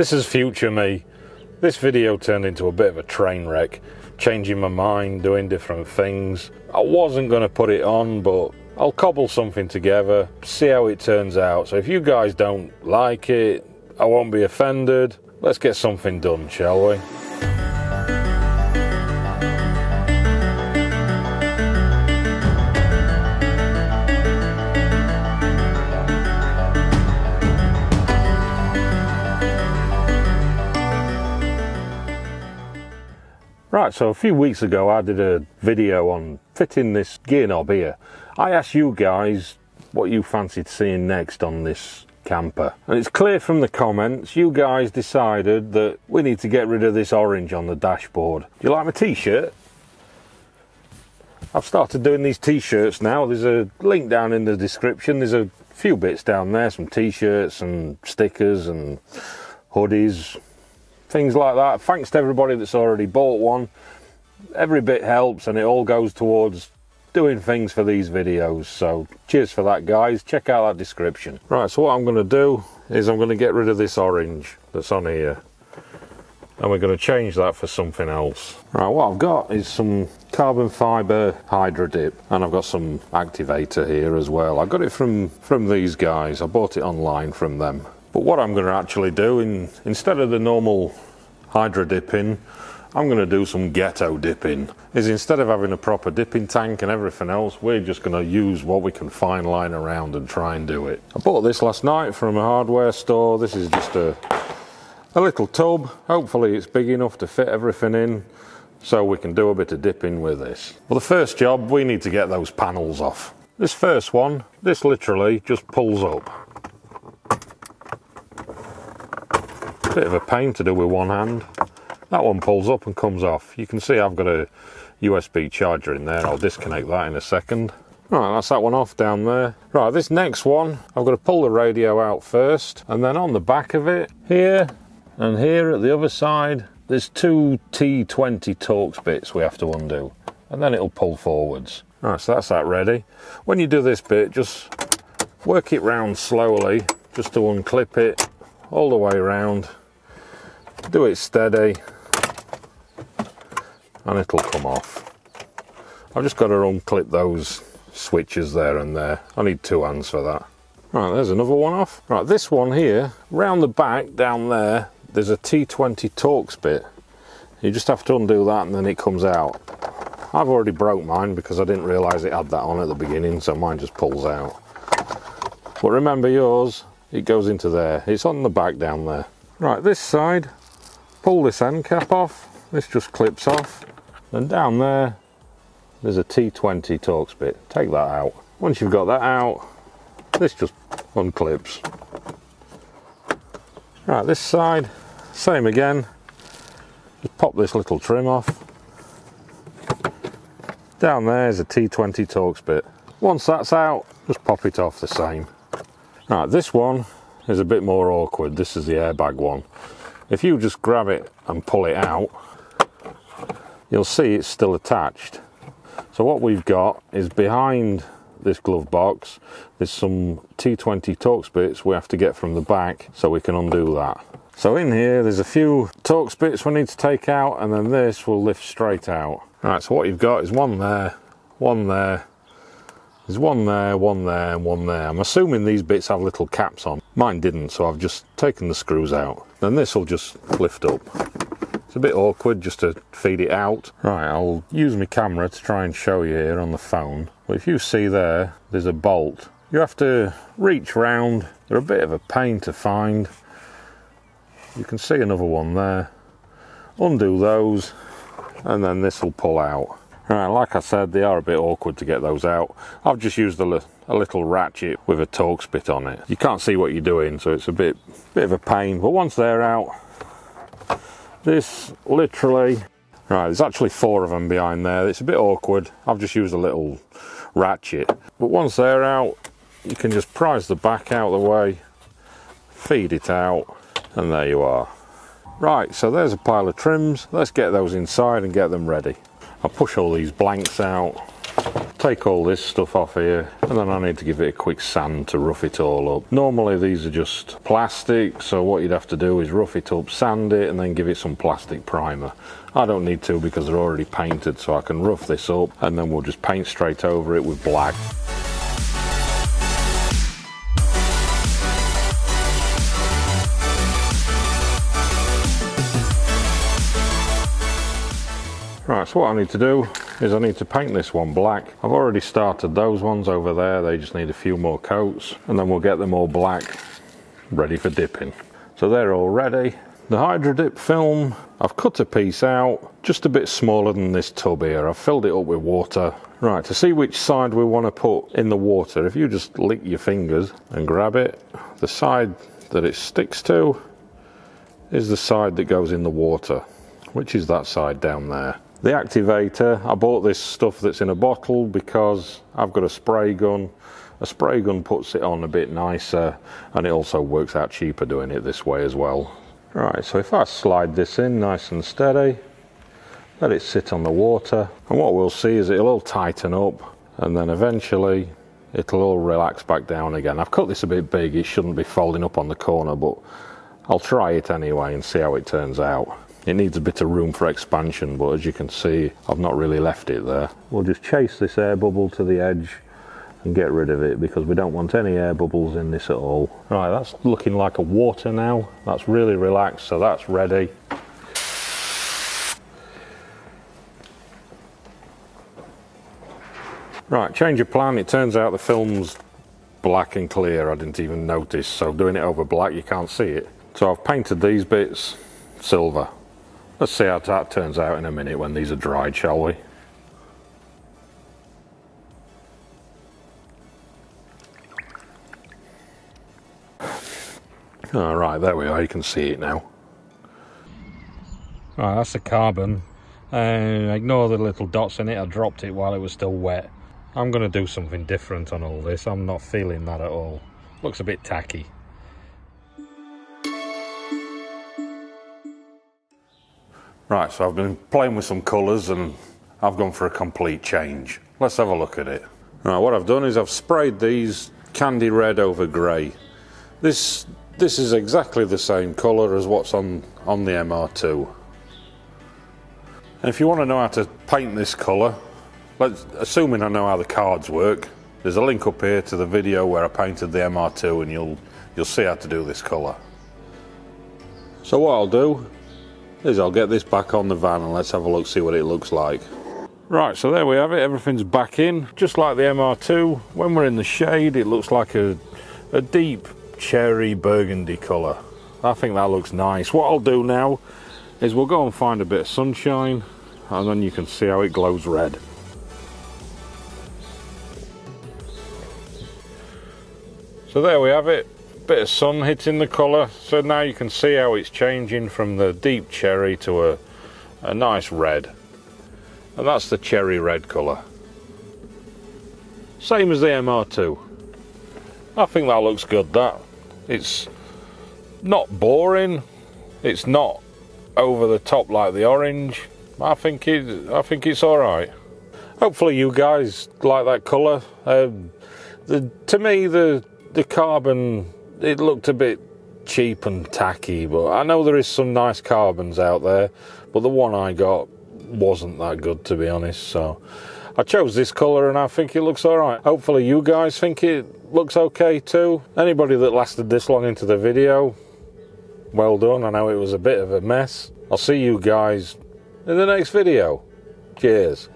This is future me. This video turned into a bit of a train wreck, changing my mind, doing different things. I wasn't going to put it on, but I'll cobble something together, see how it turns out. So if you guys don't like it, I won't be offended. Let's get something done, shall we? Right, so a few weeks ago I did a video on fitting this gear knob here. I asked you guys what you fancied seeing next on this camper. And it's clear from the comments, you guys decided that we need to get rid of this orange on the dashboard. Do you like my t-shirt? I've started doing these t-shirts now. There's a link down in the description. There's a few bits down there, some t-shirts and stickers and hoodies, things like that. Thanks to everybody that's already bought one. Every bit helps and it all goes towards doing things for these videos. So cheers for that guys. Check out that description. Right, so what I'm going to do is I'm going to get rid of this orange that's on here. And we're going to change that for something else. Right, what I've got is some carbon fibre Hydro Dip and I've got some activator here as well. I got it from, from these guys. I bought it online from them. But what I'm going to actually do, in, instead of the normal hydro dipping, I'm going to do some ghetto dipping. Is instead of having a proper dipping tank and everything else, we're just going to use what we can find lying around and try and do it. I bought this last night from a hardware store. This is just a, a little tub. Hopefully it's big enough to fit everything in so we can do a bit of dipping with this. Well, the first job, we need to get those panels off. This first one, this literally just pulls up. Bit of a pain to do with one hand. That one pulls up and comes off. You can see I've got a USB charger in there. I'll disconnect that in a second. Right, that's that one off down there. Right, this next one, I've got to pull the radio out first, and then on the back of it, here and here at the other side, there's two T20 Torx bits we have to undo, and then it'll pull forwards. Right, so that's that ready. When you do this bit, just work it round slowly, just to unclip it all the way around do it steady and it'll come off. I've just got to unclip those switches there and there. I need two hands for that. Right, there's another one off. Right, this one here, round the back down there, there's a T20 Torx bit. You just have to undo that and then it comes out. I've already broke mine because I didn't realise it had that on at the beginning, so mine just pulls out. But remember yours, it goes into there. It's on the back down there. Right, this side, pull this end cap off. This just clips off. And down there there's a T20 Torx bit. Take that out. Once you've got that out this just unclips. Right this side same again. Just pop this little trim off. Down there is a T20 Torx bit. Once that's out just pop it off the same. Right this one is a bit more awkward. This is the airbag one if you just grab it and pull it out, you'll see it's still attached. So what we've got is behind this glove box, there's some T20 Torx bits we have to get from the back so we can undo that. So in here, there's a few Torx bits we need to take out and then this will lift straight out. Right, so what you've got is one there, one there, there's one there, one there, and one there. I'm assuming these bits have little caps on. Mine didn't, so I've just taken the screws out. Then this will just lift up. It's a bit awkward just to feed it out. Right, I'll use my camera to try and show you here on the phone. But if you see there, there's a bolt. You have to reach round. They're a bit of a pain to find. You can see another one there. Undo those, and then this will pull out. Right, uh, like I said, they are a bit awkward to get those out. I've just used a, a little ratchet with a Torx bit on it. You can't see what you're doing, so it's a bit, bit of a pain. But once they're out, this literally, right, there's actually four of them behind there. It's a bit awkward. I've just used a little ratchet. But once they're out, you can just prise the back out of the way, feed it out, and there you are. Right, so there's a pile of trims. Let's get those inside and get them ready. I'll push all these blanks out. take all this stuff off here and then I need to give it a quick sand to rough it all up. Normally these are just plastic so what you'd have to do is rough it up, sand it and then give it some plastic primer. I don't need to because they're already painted so I can rough this up and then we'll just paint straight over it with black. Right, so what I need to do is I need to paint this one black. I've already started those ones over there, they just need a few more coats and then we'll get them all black, ready for dipping. So they're all ready. The Hydro Dip film, I've cut a piece out, just a bit smaller than this tub here. I've filled it up with water. Right, to see which side we want to put in the water, if you just lick your fingers and grab it, the side that it sticks to is the side that goes in the water, which is that side down there. The activator, I bought this stuff that's in a bottle because I've got a spray gun. A spray gun puts it on a bit nicer and it also works out cheaper doing it this way as well. Right, so if I slide this in nice and steady, let it sit on the water, and what we'll see is it'll all tighten up and then eventually it'll all relax back down again. I've cut this a bit big, it shouldn't be folding up on the corner, but I'll try it anyway and see how it turns out. It needs a bit of room for expansion, but as you can see, I've not really left it there. We'll just chase this air bubble to the edge and get rid of it because we don't want any air bubbles in this at all. Right, that's looking like a water now. That's really relaxed, so that's ready. Right, change of plan. It turns out the film's black and clear. I didn't even notice, so doing it over black, you can't see it. So I've painted these bits silver. Let's see how that turns out in a minute when these are dried, shall we? All right, there we are, you can see it now. Right, that's the carbon. Uh, ignore the little dots in it, I dropped it while it was still wet. I'm going to do something different on all this, I'm not feeling that at all. Looks a bit tacky. Right, so I've been playing with some colours and I've gone for a complete change. Let's have a look at it. Right, what I've done is I've sprayed these candy red over grey. This this is exactly the same colour as what's on, on the MR2. And if you want to know how to paint this colour, assuming I know how the cards work, there's a link up here to the video where I painted the MR2 and you'll, you'll see how to do this colour. So what I'll do is I'll get this back on the van and let's have a look, see what it looks like. Right, so there we have it, everything's back in, just like the MR2. When we're in the shade, it looks like a, a deep cherry burgundy colour. I think that looks nice. What I'll do now is we'll go and find a bit of sunshine and then you can see how it glows red. So there we have it, bit of sun hitting the colour so now you can see how it's changing from the deep cherry to a, a nice red. And that's the cherry red colour. Same as the MR2 I think that looks good that. It's not boring. It's not over the top like the orange. I think it I think it's all right. Hopefully you guys like that colour. Um, the, to me the the carbon it looked a bit cheap and tacky, but I know there is some nice carbons out there, but the one I got wasn't that good to be honest, so I chose this colour and I think it looks alright. Hopefully you guys think it looks okay too. Anybody that lasted this long into the video, well done. I know it was a bit of a mess. I'll see you guys in the next video. Cheers.